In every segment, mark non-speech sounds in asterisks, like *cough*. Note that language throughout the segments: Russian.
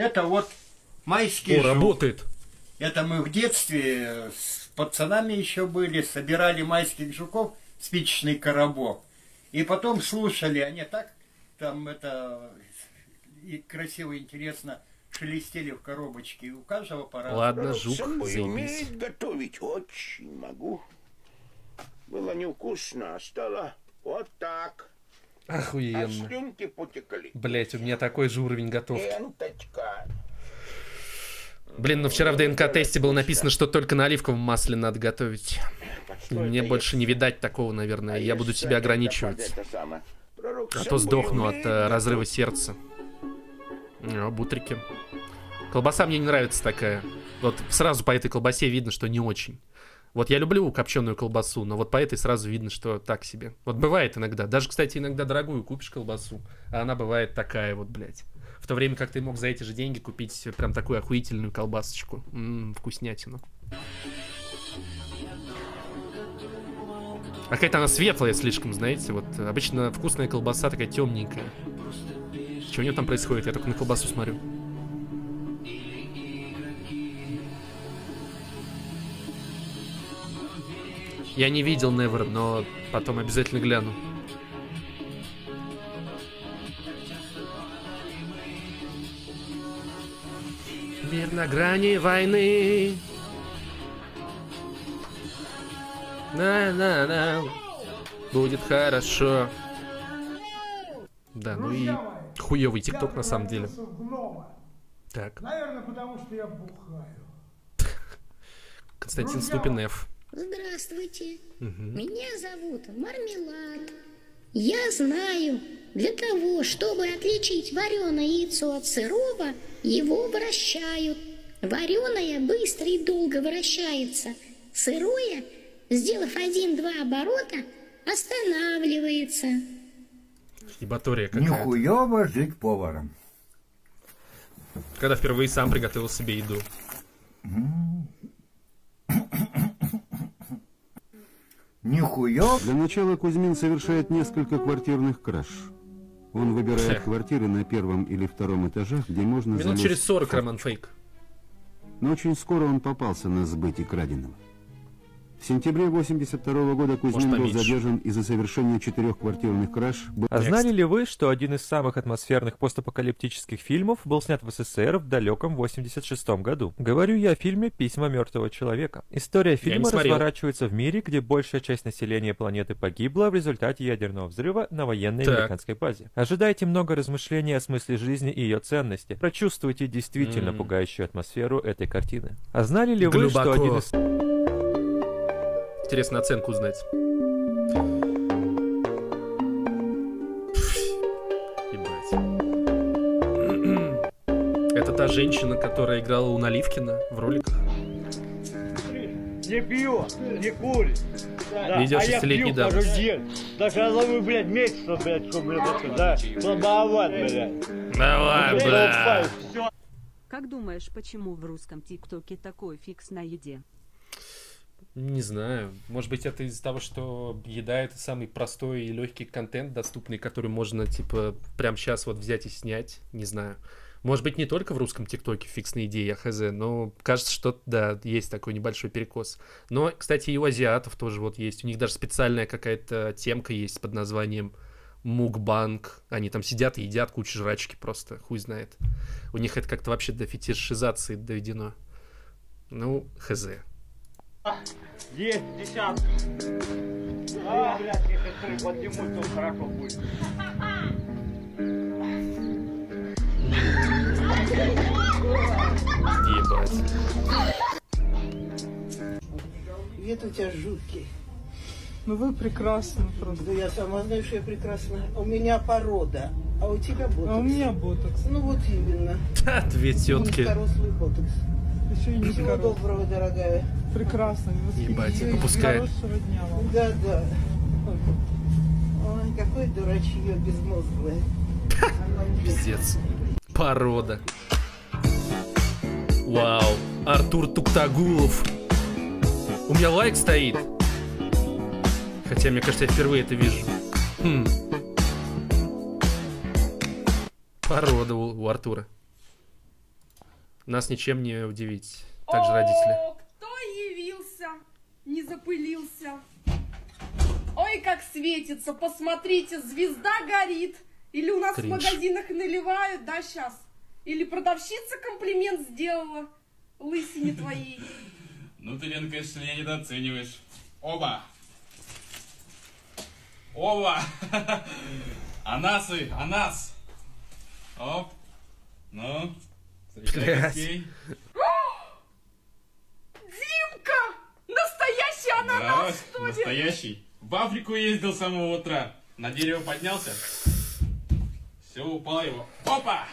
Это вот майский О, жук. работает. Это мы в детстве с пацанами еще были, собирали майских жуков, спичечный коробок. И потом слушали, они так там это и красиво, интересно шелестели в коробочке. И у каждого по Ладно, жук, заебись. умеет готовить, очень могу. Было невкусно, а стало вот так. А Охуенно. слюнки потекли. Блять, у меня такой же уровень готовки. Ленточка. Блин, ну вчера в ДНК-тесте было написано, что только на оливковом масле надо готовить. Что Мне больше не видать такого, А наверное. Я буду себя ограничивать. А то сдохну от э, разрыва сердца. О, бутрики. Колбаса мне не нравится такая. Вот сразу по этой колбасе видно, что не очень. Вот я люблю копченую колбасу, но вот по этой сразу видно, что так себе. Вот бывает иногда. Даже, кстати, иногда дорогую купишь колбасу, а она бывает такая вот, блядь. В то время как ты мог за эти же деньги купить прям такую охуительную колбасочку. М, вкуснятину. А какая-то она светлая слишком, знаете. Вот обычно вкусная колбаса такая темненькая. Что у нее там происходит? Я только на колбасу смотрю. Я не видел Never, но потом обязательно гляну. Мир на грани войны. На-на-на. Будет хорошо. Да, ну и хуёвый тикток на самом деле. Так, Наверное, потому что я бухаю. Константин Ступин Здравствуйте. Меня зовут Мармелад. Я знаю, для того, чтобы отличить вареное яйцо от сырого, его вращают. Вареное быстро и долго вращается. Сырое, сделав один-два оборота, останавливается. Ебатория какая Нихуево жить поваром. Когда впервые сам приготовил себе еду. Нихуево. Для начала Кузьмин совершает несколько квартирных краж. Он выбирает Хе. квартиры на первом или втором этажах, где можно Минут залезть через 40 в Роман Фейк. Но очень скоро он попался на сбытие краденого. В сентябре 82 года Кузьмин был поменьше. задержан из-за совершения четырех квартирных краж. Был А знали ли вы, что один из самых атмосферных постапокалиптических фильмов был снят в СССР в далеком 86 году? Говорю я о фильме «Письма мертвого человека». История фильма разворачивается в мире, где большая часть населения планеты погибла в результате ядерного взрыва на военной Так. американской базе. Ожидайте много размышлений о смысле жизни и ее ценности. Прочувствуйте действительно М. пугающую атмосферу этой картины. А знали ли вы, что один из Интересно оценку узнать. Ебать. *clears throat* Это та женщина, которая играла у Наливкина в роликах. Не пьет, не курит. Да. Видео а я пью каждый день. Так разовый, блядь, месяц, блядь, что, блядь, это, да, слабоват, блядь. Давай, Блядь. Как думаешь, почему в русском ТикТоке такой фикс на еде? Не знаю. Может быть, это из-за того, что еда это самый простой и легкий контент, доступный, который можно, типа, прямо сейчас вот взять и снять. Не знаю. Может быть, не только в русском ТикТоке фикс на идеи, я хз, но кажется, что, да, есть такой небольшой перекос. Но, кстати, и у азиатов тоже вот есть. У них даже специальная какая-то темка есть под названием мукбанг. Они там сидят и едят кучу жрачки просто, хуй знает. У них это как-то вообще до фетишизации доведено. Ну, хз. Есть десятка. А, блядь, если три поднимут, то хорошо будет. Ебать. Вид у тебя жуткий. Ну вы прекрасны просто. Да я сама знаю, что я прекрасна. У меня порода, а у тебя ботокс. А у меня ботокс. Ну вот именно. Ха, *laughs* Две тетки. Низкорослый ботокс. Еще и не Всего доброго, дорогая. Прекрасно. Ебать, попускает. Хорошего дня вам. Да, да. Ой, какое дурачье безмозглое. Пиздец. Порода. Вау. Артур Туктагулов. У меня лайк стоит. Хотя, мне кажется, я впервые это вижу. Хм. Порода у, у Артура. Нас ничем не удивить. Также родители. О, кто явился? Не запылился. Ой, как светится, посмотрите, звезда горит. Или у нас Кринж. в магазинах наливают, да, сейчас? Или продавщица комплимент сделала лысине твоей. Ну ты, Лен, конечно, меня недооцениваешь. Оба! Оба! *laughs* Анасы! Анас! Оп! Ну, Блядь. Димка! Настоящий Да, ананас, что ли? настоящий. В Африку ездил с самого утра. На дерево поднялся. Все, упало его. Опа!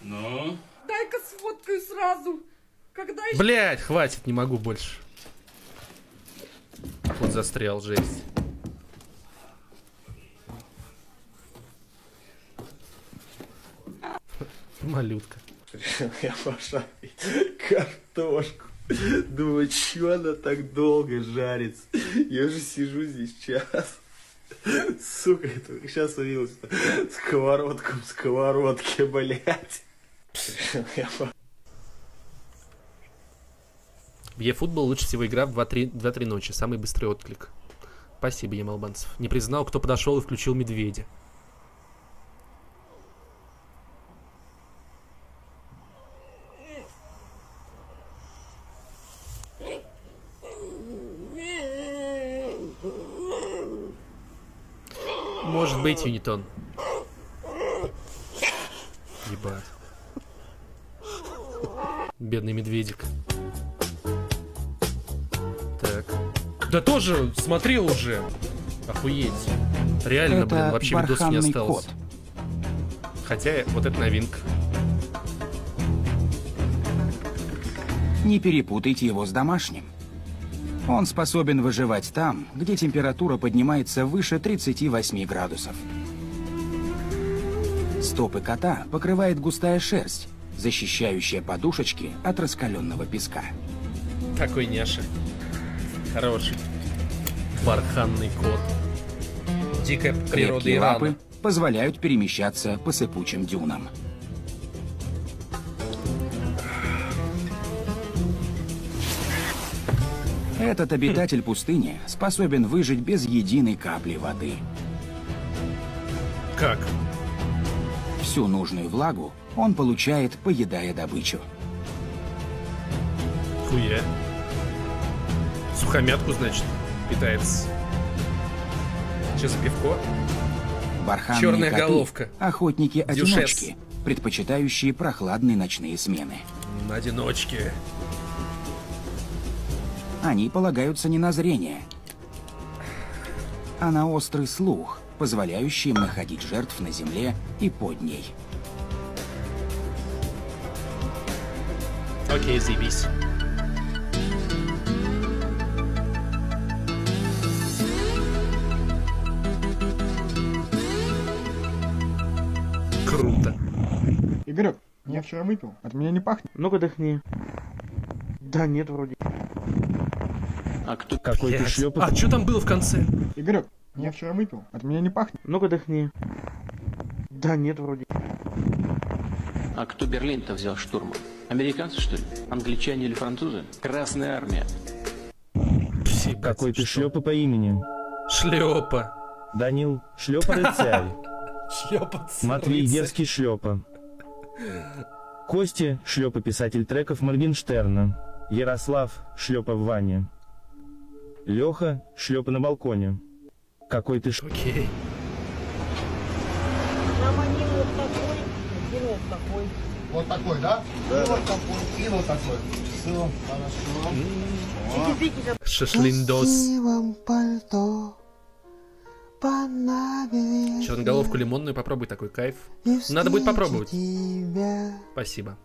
Ну, Дай-ка сфоткаю сразу. Когда еще... Блять, хватит, не могу больше. Вот застрял, жесть. Малютка. *laughs* Я пожарить *laughs* картошку. Думаю, чё она так долго жарится? Я же сижу здесь час. Сука, я только сейчас увидел что сковородку в сковородке, блядь. *laughs* В eFootball лучше всего игра в 2-3 2-3 ночи. Самый быстрый отклик. Спасибо, Ямалбанцев. Не признал, кто подошел и включил медведя. Может быть, Юнитон. Ебать. Бедный медведик. Так. Да тоже смотрел уже. Охуеть. Реально, Это блин, вообще видос не осталось. кот. Хотя вот это новинка. Не перепутайте его с домашним. Он способен выживать там, где температура поднимается выше 38 градусов. Стопы кота покрывает густая шерсть, защищающая подушечки от раскаленного песка. Такой няша. Хороший. Барханный кот. Дикая природа Ирана. лапы позволяют перемещаться по сыпучим дюнам. Этот обитатель пустыни способен выжить без единой капли воды. Как? Всю нужную влагу он получает, поедая добычу. Хуя. Сухомятку, значит, питается. Что за пивко? Барханные Черная коты головка. – охотники-одиночки, Дюшес. предпочитающие прохладные ночные смены. На одиночке. Они полагаются не на зрение, а на острый слух, позволяющий им находить жертв на земле и под ней. Окей, заебись. Круто. Игорек, я вчера выпил. От меня не пахнет. Ну-ка дыхни. Да нет, вроде. А кто Какой ты шлёпок? А что там было в конце? Игорек, я вчера выпил. От меня не пахнет. Ну-ка дыхни. Да нет, вроде. А кто Берлин-то взял штурмом? Американцы, что ли? Англичане или французы? Красная армия. Какой ты шлепа по имени? Шлепа. Данил Шлепа рыцарь. *laughs* Шлепа Матвей. Девский Шлепа. Костя Шлепа писатель треков Моргенштерна. Ярослав Шлепа в ванне. Леха Шлепа на балконе. Какой ты ш... Окей. Нам они вот такой, и вот такой. Вот такой, да? Да. И вот такой, и вот такой. Все, хорошо. Шашлиндос. пальто Черноголовку лимонную попробуй такой кайф. Надо будет попробовать. тебя Спасибо.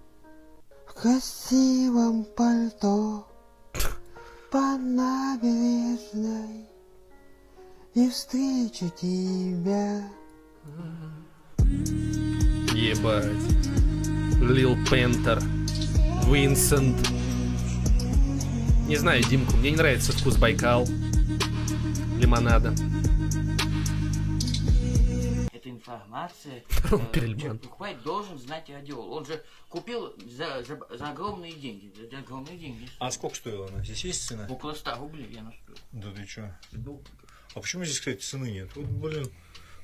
в красивом пальто *laughs* по набережной и встречу тебя. Ебать. Лил Пентер. Винсент. Не знаю, Димку, мне не нравится вкус Байкал. Лимонада. Эта инфа информация. Ром Э, покупает, должен знать радиол. Он же купил за, за, за огромные деньги. За, за огромные деньги. А сколько стоила она? Здесь есть цена? Около 100 рублей она стоит. Да ты чё? А почему здесь, кстати, цены нет? Вот, блин,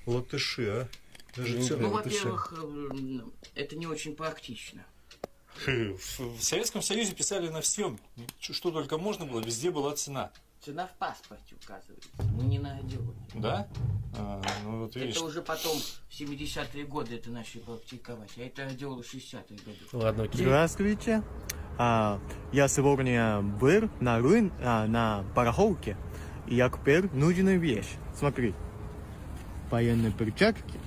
латыши, а? Даже цены Ну, латыши. во-первых, э, это не очень практично. В Советском Союзе писали на всем, что только можно было, везде была цена. Цена в паспорте указывается, но не на радиоле. Да? А, ну вот видишь. Это уже потом, в 70-е годы это начали практиковать, а это радиолы 60-х годов. Ладно, окей. Здравствуйте. А, я сегодня был на, рын, а, на пароходке, и я купил нужную вещь. Смотри. Военные перчатки,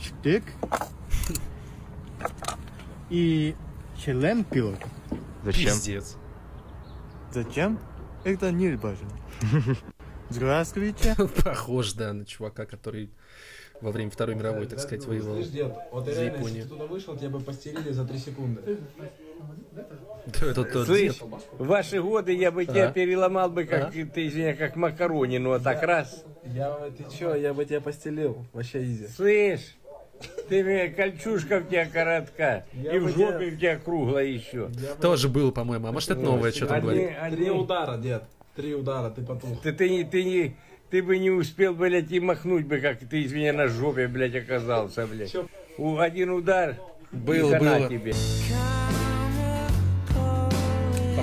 штык и член пилота. Зачем? Пиздец. Зачем? Это не важно. *laughs* Здравствуйте. Похож, да, на чувака, который во время Второй мировой, так сказать, воевал Слышь, дед, вот за реально, если ты туда вышел, тебя бы постелили за три секунды. Тот Слышь, дед. в ваши годы я бы тебя А? переломал бы, как А? ты, извини, как макаронину, вот так раз. Я, ты чё, я бы тебя постелил. Вообще изи. Слышь, ты мне кольчушка в тебя коротка, Я и бы в жопе в тебя круглая еще. Тоже было, по-моему. А может, это новое, что там Одни- говорит? Три удара, дед. Три удара, ты потух. Ты, ты, не- ты, не, ты бы не успел, блядь, и махнуть бы, как ты, извини, на жопе, блядь, оказался, блядь. У, один удар, Было, и хана было. тебе.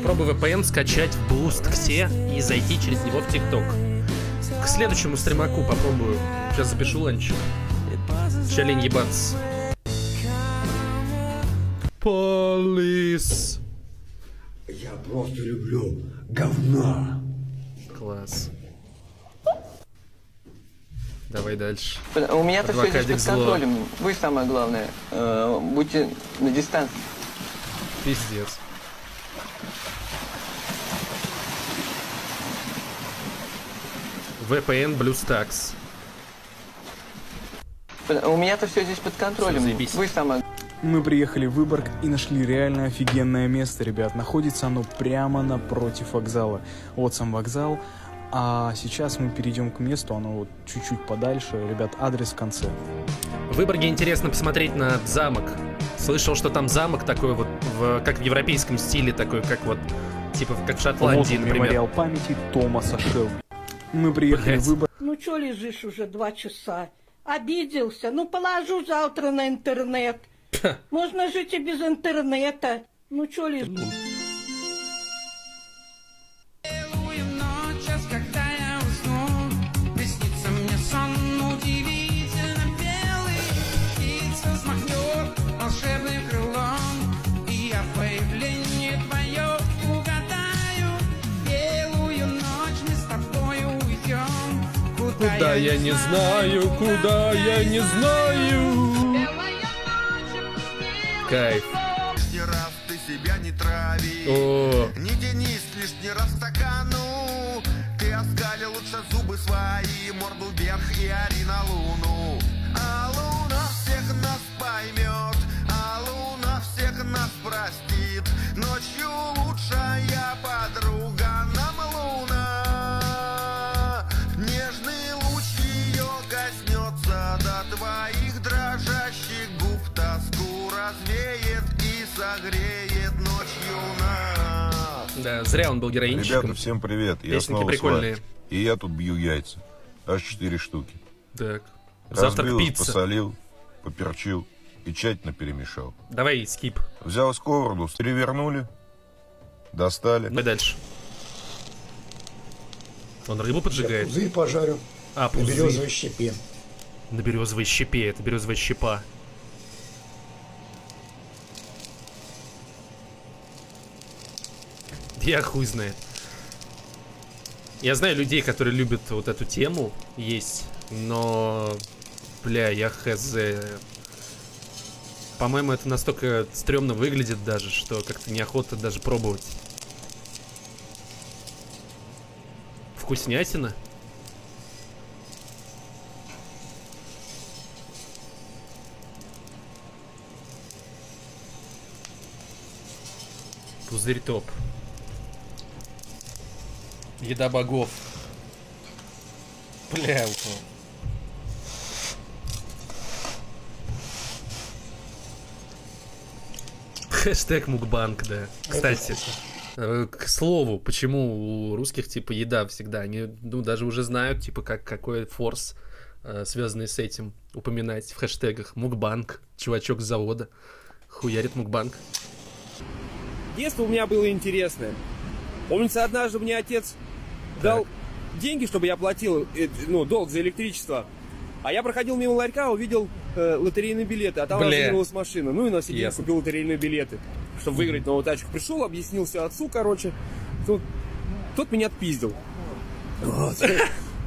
Попробуй VPN скачать в Boost все и зайти через него в ТикТок. К следующему стримаку попробую. Сейчас запишу ланчик. Ща лень ебаться. Полис. Я просто люблю говна. Класс. Давай дальше. У меня-то все здесь под контролем. Вы самое главное. Э, будьте на дистанции. Пиздец. VPN BlueStacks. У меня-то все здесь под контролем. Вы самое Мы приехали в Выборг и нашли реально офигенное место, ребят. Находится оно прямо напротив вокзала. Вот сам вокзал. А сейчас мы перейдем к месту, оно вот чуть-чуть подальше. Ребят, адрес в конце. В Выборге интересно посмотреть на замок. Слышал, что там замок такой вот, в, как в европейском стиле, такой, как вот, типа, как в Шотландии, Вот он, например. мемориал памяти Томаса Шелби. Мы приехали в Выборг. Ну что лежишь уже два часа? Обиделся? Ну положу завтра на интернет. Можно жить и без интернета. Ну что лежишь? Куда я не знаю, куда я не знаю. Кайф. Лишний раз ты себя не трави О. Не тянись лишний раз стакану Ты оскали лучше зубы свои Морду вверх и ори зря он был героинчиком. Ребята, всем привет. Я Песенки снова прикольные. с вами. И я тут бью яйца. Аж четыре штуки. Так. Завтрак Разбил, пицца. посолил, поперчил и тщательно перемешал. Давай, скип. Взял сковороду, перевернули, достали. Мы дальше. Он рыбу поджигает? пузырь пожарю А, на пузырь. березовой щепе. На березовой щепе. Это березовая щепа. Я хуй знает. Я знаю людей, которые любят вот эту тему есть, но, бля, я хз. По-моему, это настолько стрёмно выглядит даже, что как-то неохота даже пробовать. Вкуснятина? Пузырь топ. Еда богов. Бля, упал. Хэштег мукбанк, да. Кстати, э, к слову, почему у русских, типа, еда всегда, они, ну, даже уже знают, типа, как, какой форс, э, связанный с этим, упоминать в хэштегах. Мукбанк, чувачок с завода, хуярит мукбанк. Детство у меня было интересное. Помнится, однажды мне отец дал деньги, чтобы я платил э, ну, долг за электричество. А я проходил мимо ларька, увидел э, лотерейные билеты, а там Бля. разыгрывалась машина. Ну и на сидел, Ясно. купил лотерейные билеты, чтобы выиграть новую тачку. Пришел, объяснился отцу, короче. Тут, тот меня отпиздил. Вот.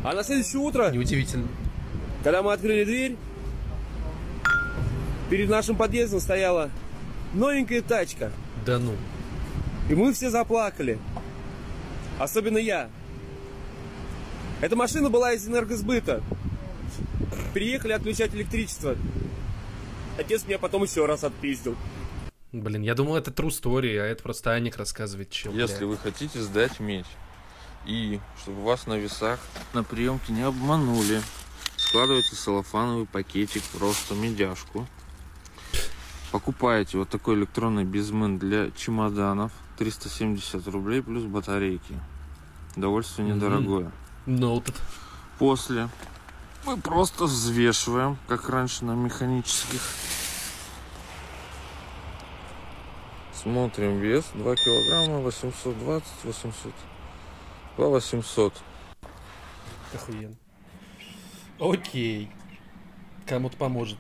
А на следующее утро... Неудивительно. Когда мы открыли дверь, перед нашим подъездом стояла новенькая тачка. Да ну. И мы все заплакали. Особенно я. Эта машина была из энергосбыта. Приехали отключать электричество. Отец меня потом еще раз отпиздил. Блин, я думал, это true story, а это просто Аник рассказывает, бля. Если вы хотите сдать меч, и чтобы вас на весах на приемке не обманули, складывайте целлофановый пакетик, просто медяшку. Покупаете вот такой электронный безмен для чемоданов. 370 рублей плюс батарейки. Довольствие Мгм. недорогое. Noted. После мы просто взвешиваем, как раньше на механических. Смотрим вес 2 килограмма 820 800 2 800 Охуенно. Окей. Кому-то поможет.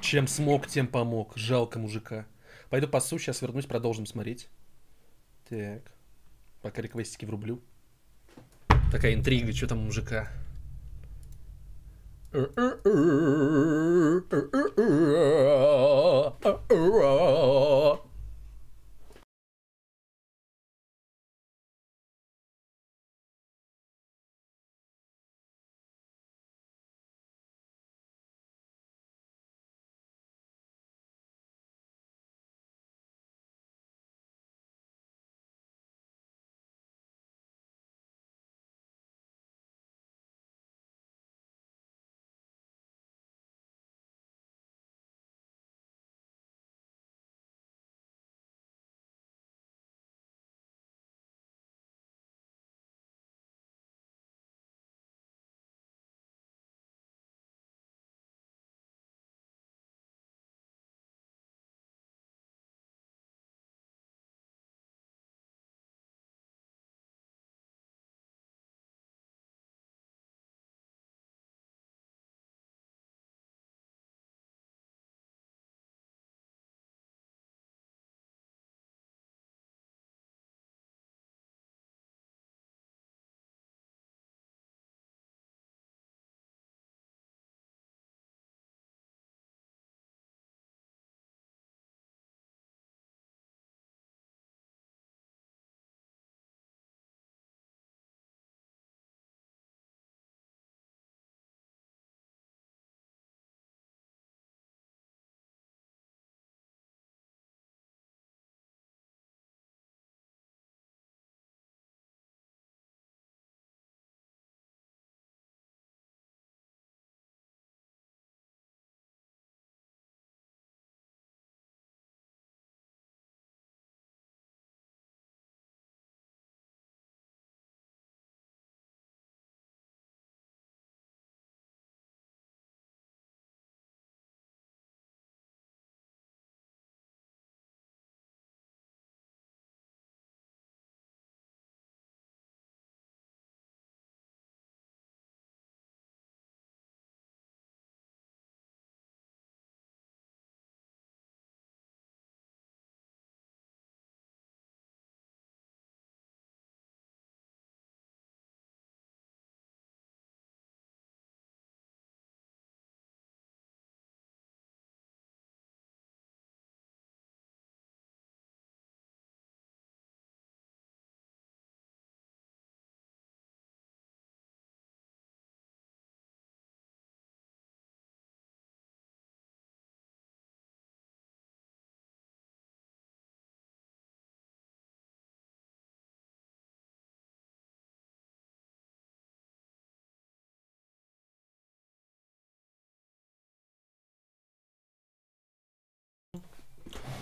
Чем смог, тем помог. Жалко мужика. Пойду пасу, сейчас вернусь, продолжим смотреть. Так. Пока реквестики врублю. Такая интрига, что там у мужика.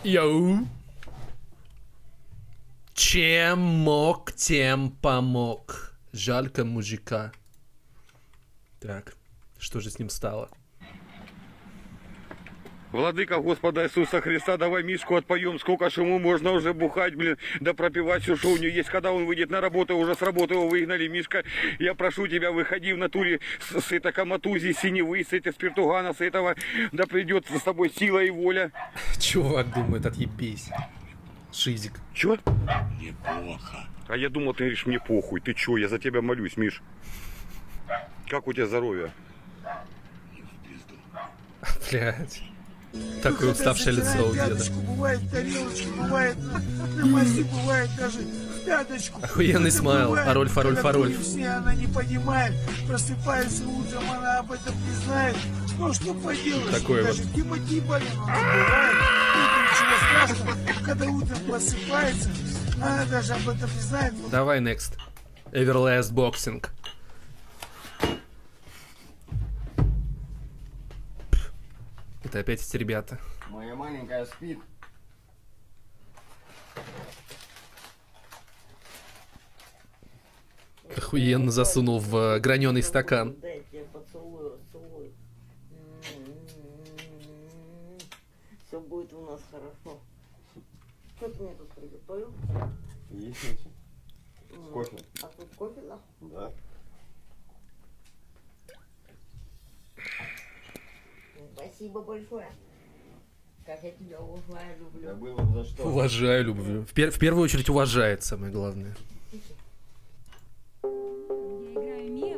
Йоу. Чем мог, тем помог. Жалько мужика. Так, что же с ним стало? Владыка Господа Иисуса Христа, давай Мишку отпоем, сколько ж ему можно уже бухать, блин, да пропивать все, что у него есть. Когда он выйдет на работу, уже с работы его выгнали. Мишка, я прошу тебя, выходи в натуре с, с этой коматузи, синевы, с этой спиртугана, с этого, да придет с тобой сила и воля. Чувак думает, отъебись. Шизик. Чё? Неплохо. А я думал, ты говоришь, мне похуй. Ты чё, я за тебя молюсь, Миш. Как у тебя здоровье? Блять. Такое уставшее лицо у деда. Бывает тарелочку, бывает на бывает даже пяточку. Охуенный смайл. Бывает, Арольф, Арольф, когда Арольф. в сне она не понимает, просыпается утром, она об этом не знает. Ну что поделаешь, Такой вот. даже типа бывает. Это ничего страшного, когда утром просыпается, она даже об этом не знает. Давай next. Everlast Boxing. Это опять эти ребята. Моя маленькая спит. Охуенно засунул в граненый стакан. Дайте я поцелую, расцелую. Все будет у нас хорошо. Что ты мне тут приготовил? Яичницу. М, С кофе. А тут кофе, да? Да. Спасибо большое. Как я тебя уважаю, люблю. Я было бы за что. Уважаю, люблю. В, пер- в первую очередь уважает, самое главное. В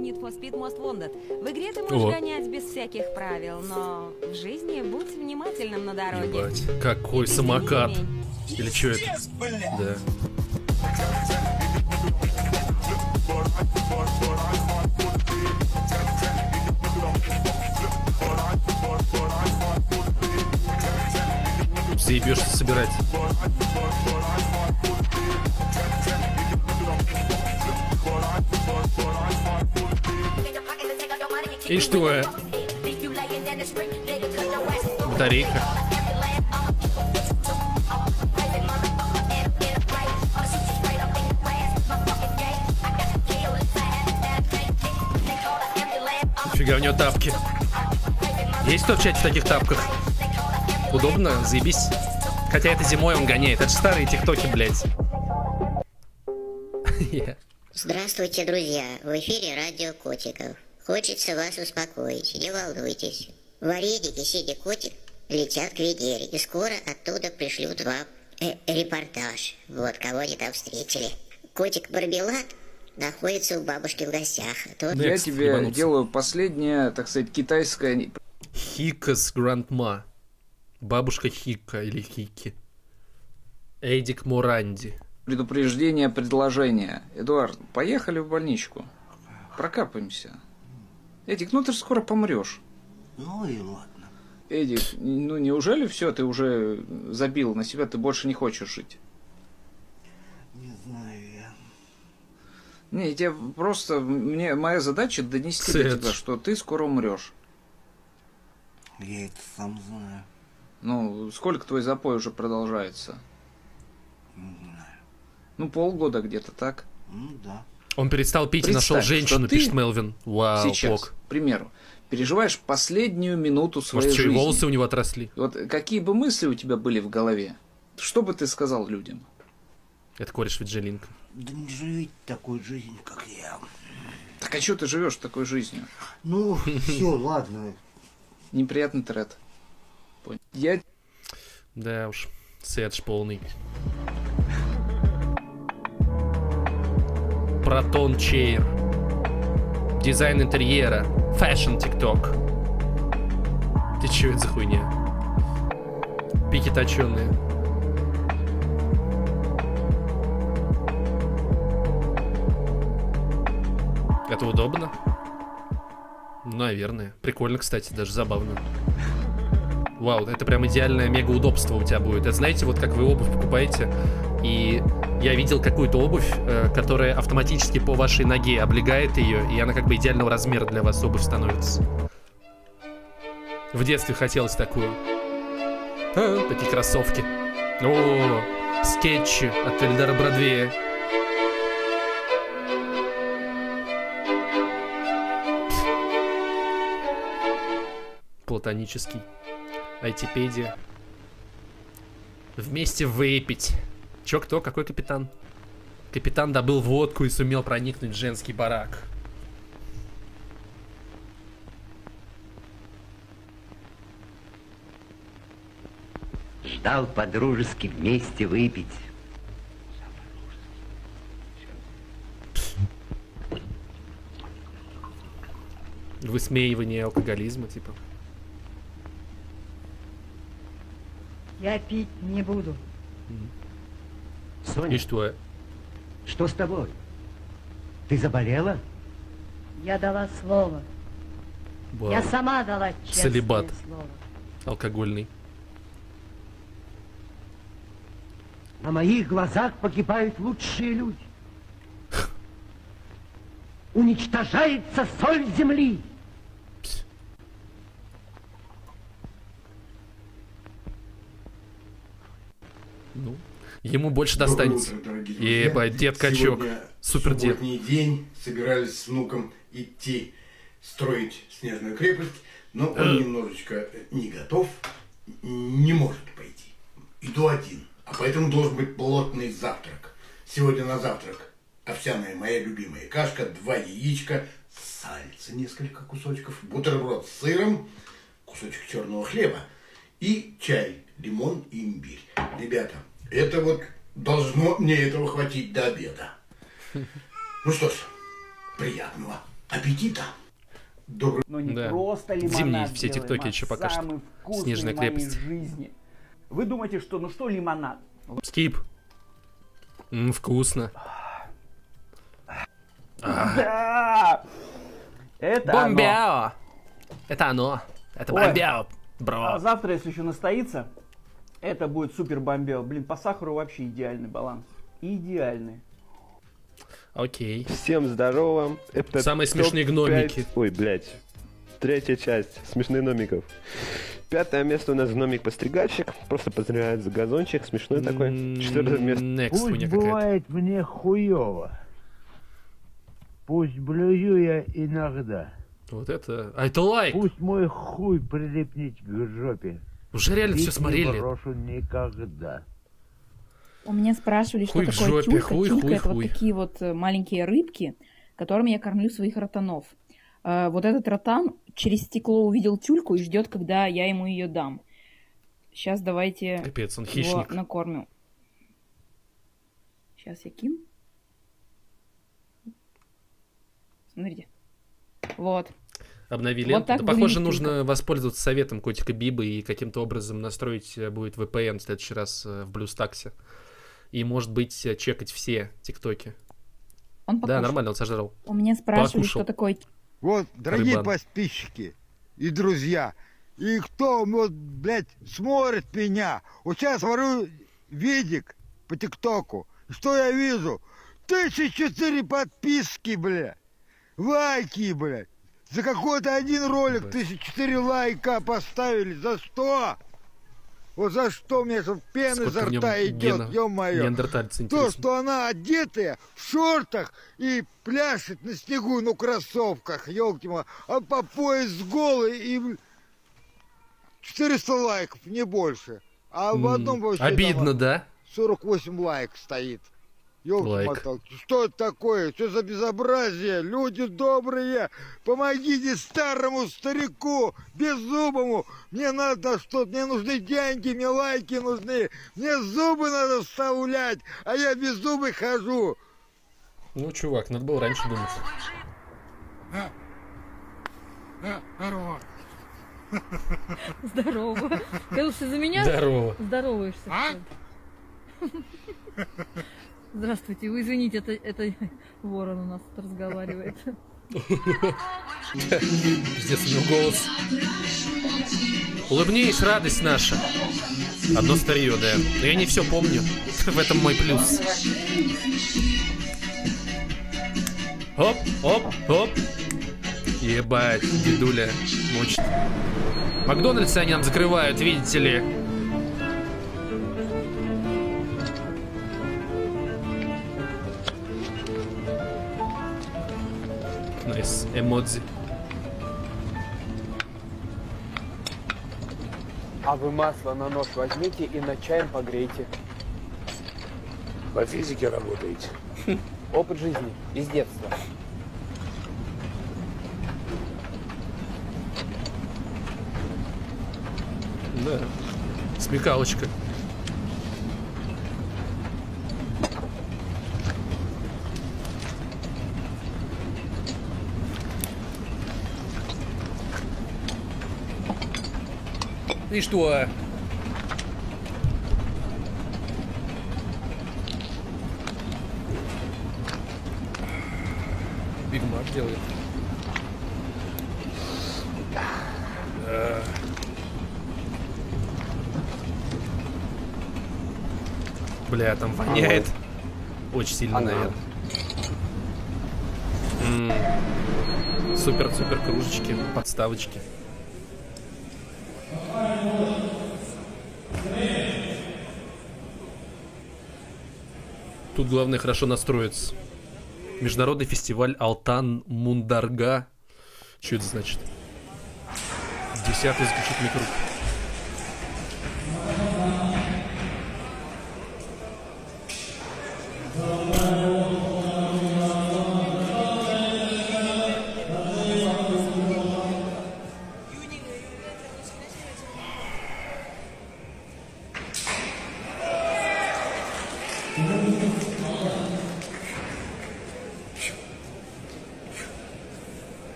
Need for Speed Most Wanted. В игре ты можешь О. гонять без всяких правил, но в жизни будь внимательным на дороге. Ебать, какой самокат. Или что это? Да. Заебешься собирать. И что? Батарейка. Фига у него тапки. Есть кто в чате в таких тапках? Удобно, заебись. Хотя это зимой он гоняет. Это же старые тиктоки, блядь. *laughs* Я. Здравствуйте, друзья! В эфире Радио Котиков. Хочется вас успокоить, не волнуйтесь. Вареники, сидя котик, летят к Венере, и скоро оттуда пришлют вам э, репортаж. Вот, кого они там встретили. Котик Мармелад находится у бабушки в гостях. а то- Я тебе делаю последнее, так сказать, китайское... Хикас Грандма. Бабушка Хика или Хики. Эдик Моранди. Предупреждение, предложение. Эдуард, поехали в больничку. Прокапаемся. Эдик, ну ты же скоро помрешь. Ну и ладно. Эдик, ну неужели все, ты уже забил на себя, ты больше не хочешь жить? Не знаю я. Не, я просто, мне моя задача донести до тебя, что ты скоро умрешь. Я это сам знаю. Ну, сколько твой запой уже продолжается? Не знаю. Ну, полгода где-то, так? Ну да. Он перестал пить и нашел Представь, женщину, пишет Мелвин. Вау, Сейчас, Пок. к примеру, переживаешь последнюю минуту своей Может, жизни. волосы у него отросли? Вот какие бы мысли у тебя были в голове? Что бы ты сказал людям? Это кореш Виджелинка. Да не живите такой жизнью, как я. Так а что ты живешь такой жизнью? Ну, *laughs* все, ладно. Неприятный тред. Я Да уж, Sadge полный. Panton Chair. Дизайн интерьера. Fashion TikTok. Ты чё это за хуйня? Пики точеные. Это удобно? Наверное. Прикольно, кстати, даже забавно. Вау, это прям идеальное мега удобство у тебя будет. Это знаете, вот как вы обувь покупаете, и я видел какую-то обувь, э, которая автоматически по вашей ноге облегает ее, и она как бы идеального размера для вас обувь становится. В детстве хотелось такую. Такие кроссовки. О, скетчи от Эльдара Бродвея. Платонический. Айтипедия. Вместе выпить. Чё, кто? Какой капитан? Капитан добыл водку и сумел проникнуть в женский барак. Ждал по-дружески вместе выпить. Высмеивание алкоголизма, типа. Я пить не буду. Соня, И что? что с тобой? Ты заболела? Я дала слово. Вау. Я сама дала честное Целибат. слово. Алкогольный. На моих глазах погибают лучшие люди. *laughs* Уничтожается соль земли. Ну, ему больше Доброе достанется. утро, дорогие друзья. Ебать, дед качок. Супер дед. день. Собирались с внуком идти строить снежную крепость, но он Э. немножечко не готов, не может пойти. Иду один, а поэтому должен быть плотный завтрак. Сегодня на завтрак овсяная моя любимая кашка, два яичка, сальца несколько кусочков, бутерброд с сыром, кусочек черного хлеба и чай, лимон и имбирь. Ребята, это вот должно мне этого хватить до обеда. Ну что ж, приятного аппетита. Добрый... Но не Да. просто Зимние лимонад все делаем, тиктоки а еще пока что. Снежная крепость. жизни. Вы думаете, что ну что лимонад? Скип. М, вкусно. А. Да! Это оно. Бомбяо! Это оно. Это бомбяо, А бро. завтра, если еще настоится, это будет супер бомбео. Блин, по сахару вообще идеальный баланс. Идеальный. Окей. Всем здорово. Это Самые смешные гномики. Ой, блядь. Третья часть. Смешные гномиков. Пятое место у нас гномик-постригальщик. Просто поздравляет за газончик. Смешной такой. Четвертое место. Next Пусть бывает мне хуево. Пусть блюю я иногда. Вот это... А это лайк. Пусть мой хуй прилипнет к жопе. Уже реально Пить все смотрели. Не брошу никогда. У меня спрашивали, что Хуй к такое жопе, тюлька. хуй, тюлька хуй, это хуй. вот такие вот э, маленькие рыбки, которыми я кормлю своих ротанов. Э, Вот этот ротан через стекло увидел тюльку и ждет, когда я ему ее дам. Сейчас давайте Капец, он его хищник. накормим. Сейчас я кину. Смотрите. Вот. Обнови Вот ленту. так да, похоже, нужно воспользоваться советом котика Бибы и каким-то образом настроить будет VPN в следующий раз э, в BlueStacks. И, может быть, э, чекать все тиктоки. Он Да, покушал. нормально, он сожрал. У меня спрашивали, Покушал. что такое Вот, дорогие Рыбан. подписчики и друзья, и кто, вот, блядь, смотрит меня, вот сейчас ворую видик по ТикТоку, что я вижу? Тысяча четыре подписки, бля, лайки, блядь. За какой-то один ролик тысяча четыре лайка поставили. За что? Вот за что мне тут пена изо рта идет, ё-моё. То, что она одетая в шортах и пляшет на снегу, ну, кроссовках, елки а по пояс голый и бл- 400 лайков, не больше. А в одном вообще Обидно, да? 48 лайк стоит. Елки-моталки, что это такое? Что за безобразие? Люди добрые, помогите старому старику, беззубому. Мне надо что-то, мне нужны деньги, мне лайки нужны. Мне зубы надо вставлять, а я без зубы хожу. Ну, чувак, надо было раньше думать. Здорово. Здорово. Кирилл, ты за меня Здорово. здороваешься? А? *laughs* Здравствуйте, вы извините, это, это *laughs* ворон у нас разговаривает. Пиздец, у него голос. Улыбнись, радость наша. Одно старье, да. Но я не все помню. *laughs* В этом мой плюс. Оп, оп, оп. Ебать, дедуля мочит. Макдональдсы они нам закрывают, видите ли. Эмодзи. А вы масло на нож возьмите и на чаем погрейте. По физике работаете? *laughs* Опыт жизни из детства. Да. Смекалочка. И что? Биг Мак делает. Бля, там воняет. Очень сильно, наверное. Супер-супер кружечки, подставочки. Тут главное хорошо настроиться. Международный фестиваль Алтан Мундарга. Что это значит? Десятый заключительный круг.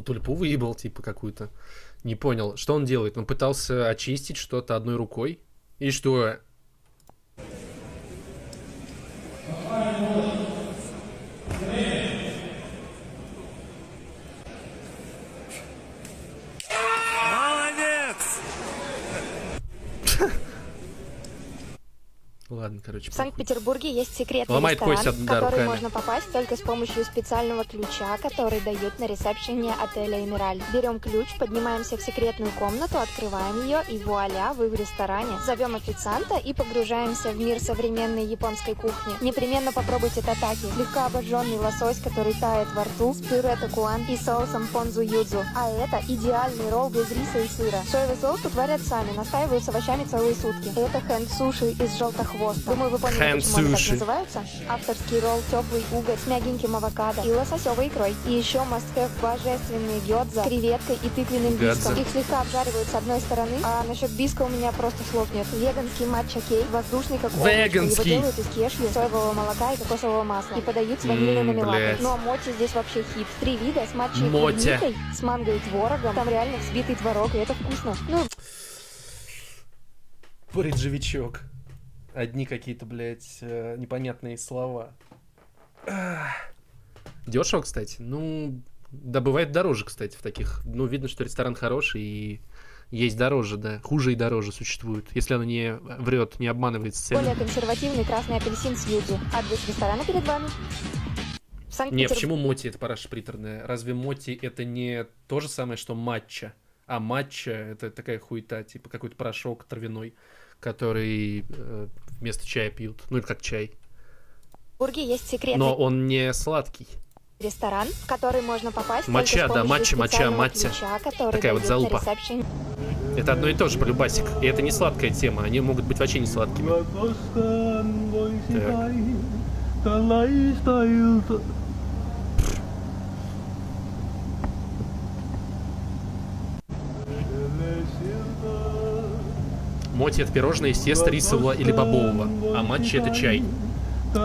Он тульпу выебал, типа, какую-то. Не понял. Что он делает? Он пытался очистить что-то одной рукой? И что? Молодец! Ладно, короче, В. Санкт-Петербурге есть секретный Ломает ресторан, кость, в который руками. можно попасть только с помощью специального ключа, который дают на ресепшене отеля «Эмираль». Берем ключ, поднимаемся в секретную комнату, открываем ее и вуаля, вы в ресторане. Зовем официанта и погружаемся в мир современной японской кухни. Непременно попробуйте татаки. Слегка обожженный лосось, который тает во рту, с пюре такуан и соусом понзу юдзу. А это идеальный ролл без риса и сыра. Соевый соус тут варят сами, настаивают с овощами целые сутки. Это хэнд-суши из желтохвоста. Думаю, вы поняли, почему они так называются. Авторский ролл теплый уголь с мягеньким авокадо и лососевой икрой. И еще мастхэв божественные гёдза, с креветкой и тыквенным биском. Их слегка обжаривают с одной стороны, а насчет биска у меня просто слов нет. Веганский матча кейк, воздушный как облачко. Его Веганский. делают из кешью, соевого молока и кокосового масла. И подают с ванильной М, мармеладом. Ну а моти здесь вообще хит. Три вида с матчей Мотя. клубникой, с манго и творогом. Там реально взбитый творог, и это вкусно. Ну, Бриджевичок. Одни какие-то, блядь, э, непонятные слова. Дешево, кстати. Ну, да, бывает дороже, кстати, в таких. Ну, видно, что ресторан хороший и есть дороже, да. Хуже и дороже существует. Если оно не врет, не обманывает с более консервативный красный апельсин с юдзу. Адрес ресторана перед вами. Не, Санкт-Петербурге почему моти это параша приторная? Разве моти это не то же самое, что матча? А матча это такая хуета, типа какой-то порошок травяной, который э, вместо чая пьют. Ну, это как чай. есть секретный Но он не сладкий. ресторан, в который можно попасть Моча, да, матча, моча, ключа, который Такая вот залупа. Это одно и то же, полюбасик. И это не сладкая тема, они могут быть вообще не сладкими. Так. Моти это пирожное из теста рисового или бобового, а матчи это чай.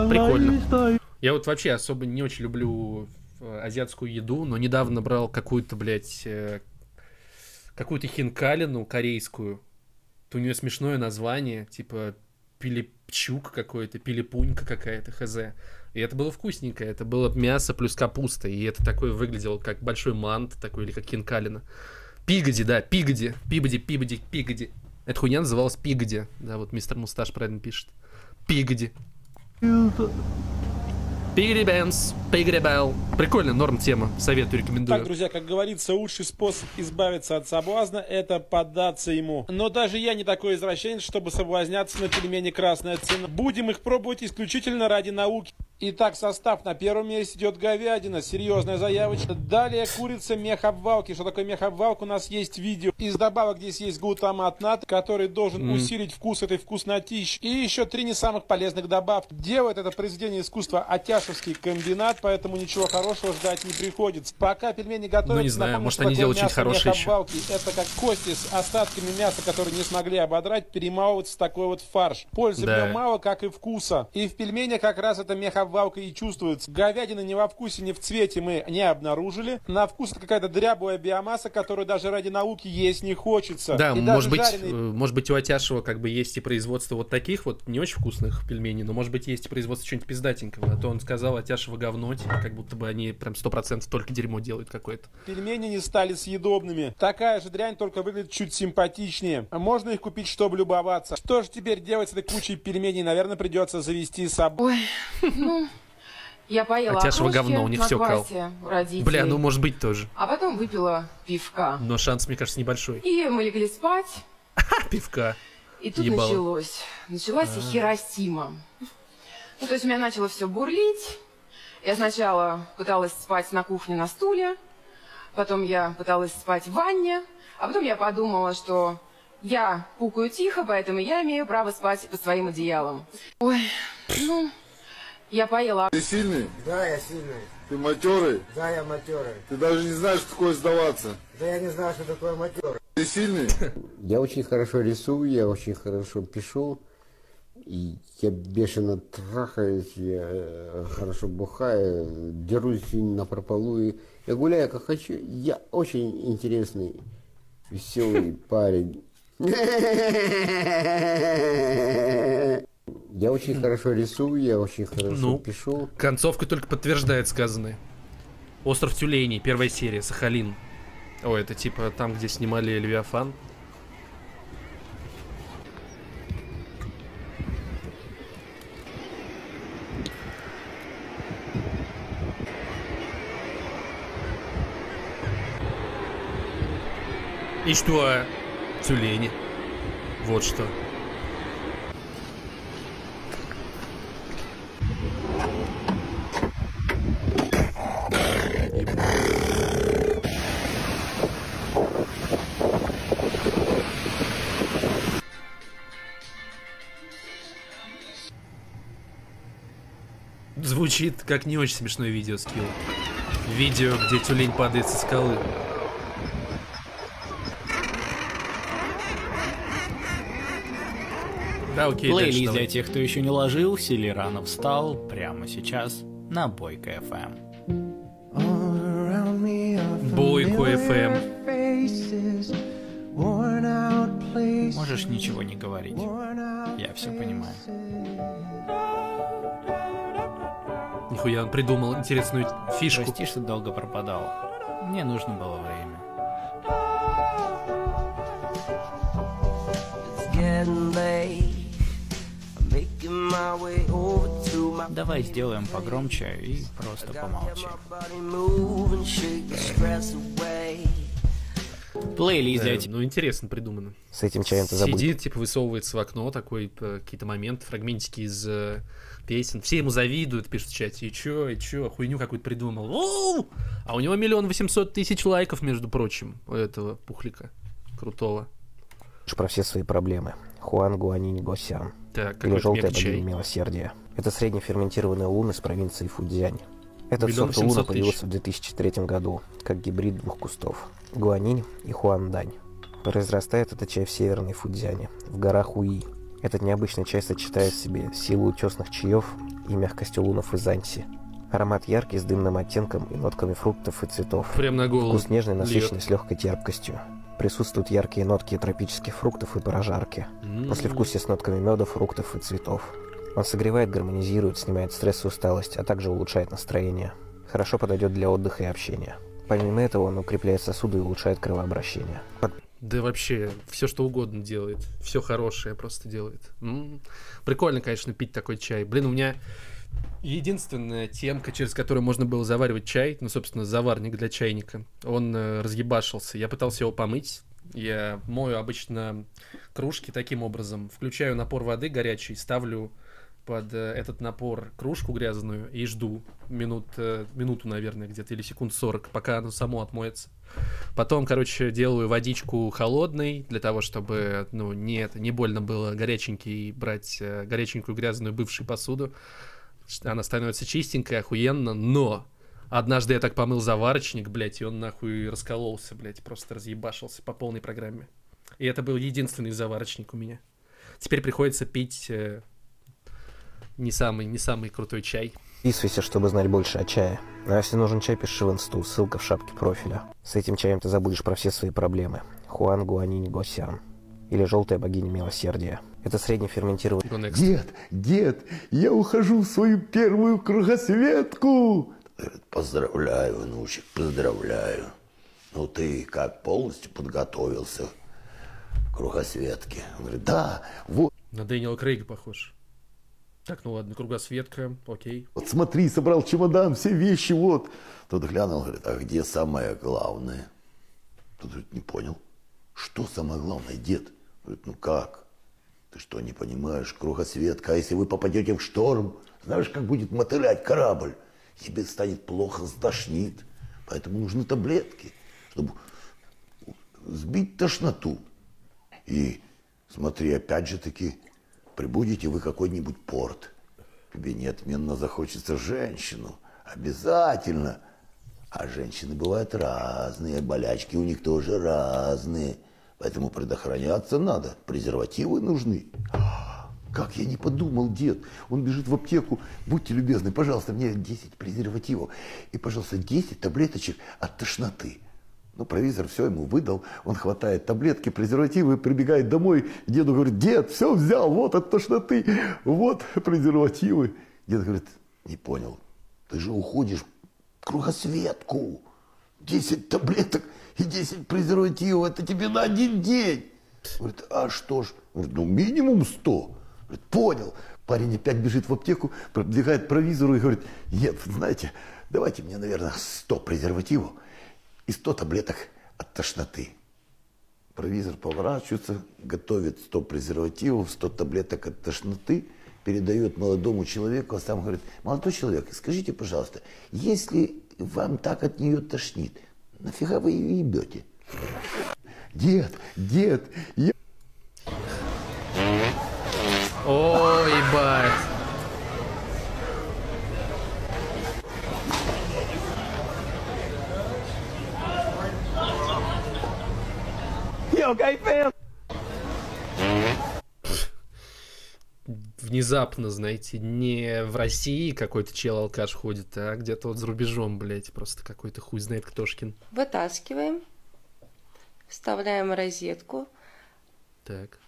Прикольно. Я вот вообще особо не очень люблю э, азиатскую еду, но недавно брал какую-то, блядь, э, какую-то хинкалину корейскую. У нее смешное название, типа пилипчук какой-то, пилипунька какая-то, хз. И это было вкусненько, это было мясо плюс капуста, и это такое выглядело как большой мант такой, или как хинкалина. Пигоди, да, пигоди, пибоди, пибоди, пигоди. Эта хуйня называлась пигоди, да, вот мистер Мусташ правильно пишет. Пигребенс, Пигребел. Прикольно, норм тема. Советую, рекомендую. Так, друзья, как говорится, лучший способ избавиться от соблазна – это поддаться ему. Но даже я не такой извращенец, чтобы соблазняться на пельмени «Красная цена». Будем их пробовать исключительно ради науки. Итак, состав. На первом месте идет говядина, серьезная заявочка. Далее курица мех-обвалки. Что такое мех-обвалка? У нас есть видео. Из добавок здесь есть глутамат натрия, который должен Мгм. усилить вкус этой вкуснотищи. И еще три не самых полезных добавки. Делает это произведение искусства Атяшевский комбинат, поэтому ничего хорошего ждать не приходится. Пока пельмени готовятся, Ну, не знаю, напомню, может, они делают мясо что-нибудь хорошее еще. Это как кости с остатками мяса, которые не смогли ободрать, перемалываются в такой вот фарш. Пользы в Да. нем мало, как и вкуса. И в пельменях как раз эта мех-обвалка и чувствуется. Говядины ни во вкусе, ни в цвете мы не обнаружили. На вкус это какая-то дряблая биомасса, которую даже ради науки есть не хочется. Да, И может быть, жареные э, может быть, у Атяшева как бы есть и производство вот таких вот не очень вкусных пельменей, но может быть есть и производство чего-нибудь пиздатенького. А то он сказал Атяшева говно, типа, как будто бы они прям сто процентов только дерьмо делают какое-то. Пельмени не стали съедобными. Такая же дрянь, только выглядит чуть симпатичнее. Можно их купить, чтобы любоваться. Что же теперь делать с этой кучей пельменей? Наверное, придется завести собой. Ой, ну, я поела Атяшева окрошки говно, у них все кал. родителей. Бля, ну может быть тоже. А потом выпила пивка. Но шанс, мне кажется, небольшой. И мы легли спать, *laughs* Пивка. и тут Ебало. началось. Началась А. и Хиросима. Ну, то есть у меня начало все бурлить. Я сначала пыталась спать на кухне на стуле, потом я пыталась спать в ванне, а потом я подумала, что я пукаю тихо, поэтому я имею право спать под своим одеялом. Ой, ну, я поела. Ты сильный? Да, я сильный. Ты матерый? Да, я матерый. Ты даже не знаешь, что такое сдаваться. Да я не знаю, что такое матерый. Ты сильный? *laughs* Я очень хорошо рисую, я очень хорошо пишу. И я бешено трахаюсь, я э, хорошо бухаю, дерусь на прополу. И я гуляю как хочу. Я очень интересный, веселый *laughs* парень. Я очень хорошо рисую, я очень хорошо Ну, пишу. концовка только подтверждает сказанное. Остров Тюленей, первая серия, Сахалин. О, это типа там, где снимали Левиафан. И что? Тюлени. Вот что. Звучит как не очень смешное видео скилл. Видео, где тюлень падает со скалы. Да, окей, Плейлист для тех, кто еще не ложился или рано встал, прямо сейчас на Бойко FM. Бойко FM. Можешь ничего не говорить. Я все понимаю. Нихуя, он придумал интересную фишку. Прости, что долго пропадал. Мне нужно было время. getting late. Давай сделаем погромче и просто помолчи. body, move and shake the stress away. Плейлист для Э, тех... Ну, интересно придумано. С этим чаем-то забудь. Сидит, типа, высовывается в окно, такой, э, какие-то моменты, фрагментики из э, песен. Все ему завидуют, пишут в чате. И чё, и чё, хуйню какую-то придумал. Оу! А у него миллион восемьсот тысяч лайков, между прочим, у этого пухлика крутого. про все свои проблемы. Хуан Гуанинь Госян. Так, Или желтая богиня милосердия. Это среднеферментированный лун из провинции Фудзянь. Этот сорт луна появился в 2003 году, как гибрид двух кустов. Гуанинь и Хуандань. Произрастает этот чай в северной Фудзяне, в горах Уи. Этот необычный чай сочетает в себе силу утесных чаев и мягкость лунов из Анси. Аромат яркий, с дымным оттенком и нотками фруктов и цветов. Прям на голову Вкус нежный, насыщенный, льет. с легкой терпкостью. Присутствуют яркие нотки тропических фруктов и прожарки. Послевкусие с нотками меда, фруктов и цветов. Он согревает, гармонизирует, снимает стресс и усталость, а также улучшает настроение. Хорошо подойдет для отдыха и общения. Помимо этого, он укрепляет сосуды и улучшает кровообращение. Под- Да вообще, все что угодно делает. Все хорошее просто делает. М. Прикольно, конечно, пить такой чай. Блин, у меня Единственная темка, через которую можно было заваривать чай, ну, собственно, заварник для чайника, он э, разъебашился. Я пытался его помыть. Я мою обычно кружки таким образом. Включаю напор воды горячий, ставлю под э, этот напор кружку грязную и жду минут, э, минуту, наверное, где-то, или секунд 40, пока оно само отмоется. Потом, короче, делаю водичку холодной, для того, чтобы, ну, не, это, не больно было горяченький брать горяченькую грязную бывшую посуду. Она становится чистенькая, охуенно, но однажды я так помыл заварочник, блядь, и он нахуй раскололся, блядь, просто разъебашился по полной программе. И это был единственный заварочник у меня. Теперь приходится пить э, не самый, не самый крутой чай. Подписывайся, чтобы знать больше о чае. А если нужен чай, пиши в инсту, ссылка в шапке профиля. С этим чаем ты забудешь про все свои проблемы. Хуан Гуанинь Госян. Или желтая богиня милосердия. Это среднеферментированный... Дед, дед, я ухожу в свою первую кругосветку. Поздравляю, внучек, поздравляю. Ну ты как, полностью подготовился к кругосветке? Он говорит, да, вот. На Дэниела Крейга похож. Так, ну ладно, кругосветка, окей. Вот смотри, собрал чемодан, все вещи, вот. Тот глянул, говорит, а где самое главное? Тот говорит, не понял. Что самое главное, дед? Говорит, ну как? Ты что, не понимаешь, кругосветка, а если вы попадете в шторм, знаешь, как будет мотылять корабль? Тебе станет плохо, сдошнит. Поэтому нужны таблетки, чтобы сбить тошноту. И смотри, опять же таки, прибудете вы какой-нибудь порт. Тебе неотменно захочется женщину. Обязательно. А женщины бывают разные, болячки у них тоже разные. Поэтому предохраняться надо. Презервативы нужны. Как я не подумал, дед. Он бежит в аптеку. Будьте любезны, пожалуйста, мне 10 презервативов. И, пожалуйста, 10 таблеточек от тошноты. Ну, провизор все ему выдал. Он хватает таблетки, презервативы, прибегает домой. Деду говорит, дед, все взял, вот от тошноты, вот презервативы. Дед говорит, не понял, ты же уходишь кругосветку. 10 таблеток и 10 презервативов, это тебе на один день. Говорит, а что ж? Говорит, ну минимум 100. Говорит, понял. Парень опять бежит в аптеку, пробегает к провизору и говорит, нет, знаете, давайте мне, наверное, 100 презервативов и 100 таблеток от тошноты. Провизор поворачивается, готовит 100 презервативов, 100 таблеток от тошноты, передает молодому человеку, а сам говорит, молодой человек, скажите, пожалуйста, если вам так от нее тошнит, нафига вы ее ебете? Дед, дед, я... О, ебать. Йо, кайфел! Внезапно, знаете, не в России какой-то чел-алкаш ходит, а где-то вот за рубежом, блядь, просто какой-то хуй знает ктошкин. Вытаскиваем, вставляем розетку, Так.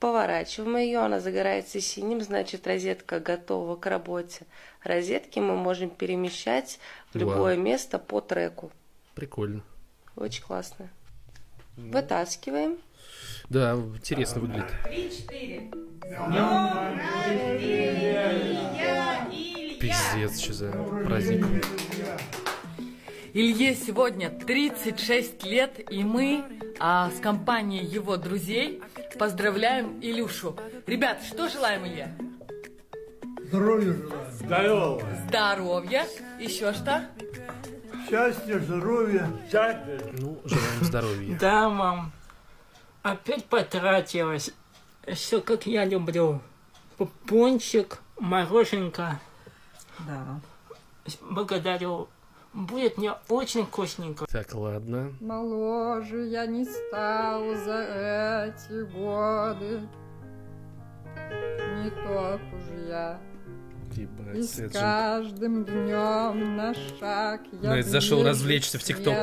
поворачиваем ее, она загорается синим, значит розетка готова к работе. Розетки мы можем перемещать в Вау. любое место по треку. Прикольно. Очень классно. Вытаскиваем. Да, интересно выглядит. Пиздец, что за праздник. Илье сегодня 36 лет, и мы а, с компанией его друзей поздравляем Илюшу. Ребят, что желаем Илье? Здоровья желаю. Здоровья. Здоровья. Еще что? Счастья, здоровья. Ну, желаем здоровья. Да, мам. Опять потратилась. Все как я люблю. Пончик, мороженка. Да. Благодарю. Будет мне очень вкусненько. Так, ладно. Моложе я не стал за эти годы. Не тот уж я. Ебать, И с каждым днем на шаг я Ну, это зашел развлечься в ТикТок.